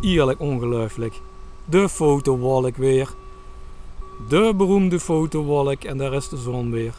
Eerlijk ongelooflijk. De fotowolk weer. De beroemde fotowolk en daar is de zon weer.